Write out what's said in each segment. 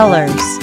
colors.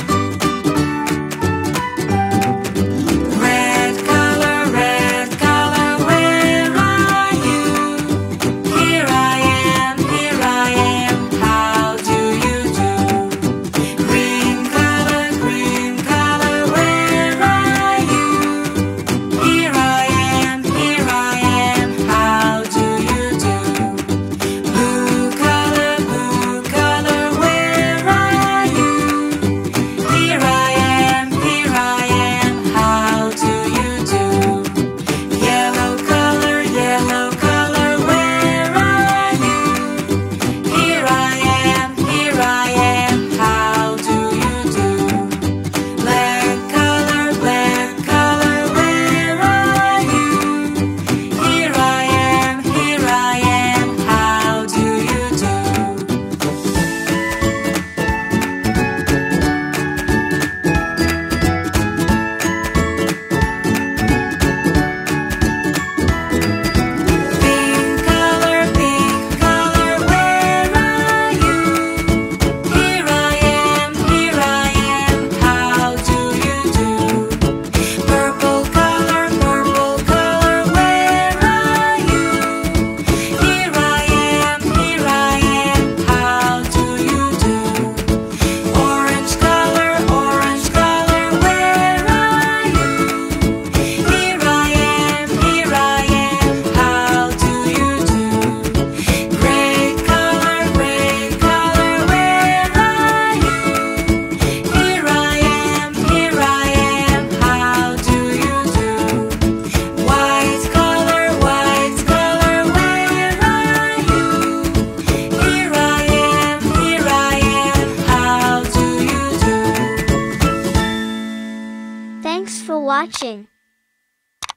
Watching.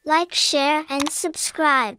Like, share, and subscribe.